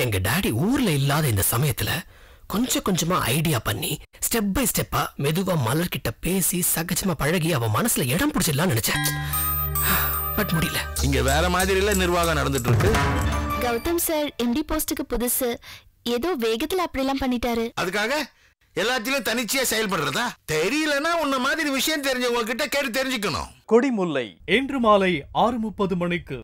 எங்க டாடி ஊர்ல இல்லாத இந்த சமயத்துல கொஞ்சம் கொஞ்சமா ஐடியா பண்ணி ஸ்டெப் பை ஸ்டெப்பா மெதுவா மலர்கிட்ட பேசி சகஜமா பழகி அவ மனசுல இடம் பிடிச்சிடலாம்னு நினைச்சேன். பட் முடியல. இங்க வேற மாதிரில நிர்வாகம் நடந்துட்டு இருக்கு கௌதம் சார் எம்டி போஸ்டுக்கு புதுசு. ஏதோ வேகத்துல அப்படிலாம் பண்ணிட்டாரு. அதுக்காக எல்லாத்திலும் தனிச்சையா செயல்படுறதா? தெரியலன்னா உன்ன மாதிரி விஷயம் தெரிஞ்சவங்க கிட்ட கேட்டு தெரிஞ்சுக்கணும் கொடிமுல்லை இன்று மாலை ஆறு முப்பது மணிக்கு